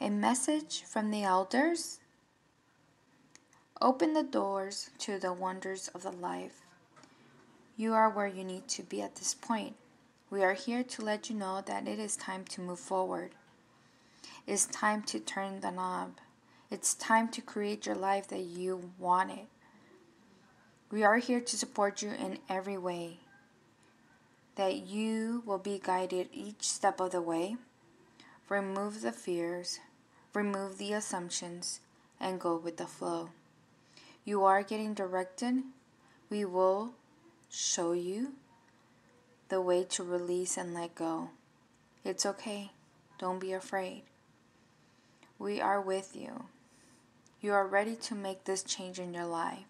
message from the elders? Open the doors to the wonders of the life. You are where you need to be at this point. We are here to let you know that it is time to move forward. It's time to turn the knob. It's time to create your life that you want it. We are here to support you in every way, that you will be guided each step of the way. Remove the fears, remove the assumptions, and go with the flow. You are getting directed. We will show you the way to release and let go. It's okay. Don't be afraid. We are with you. You are ready to make this change in your life.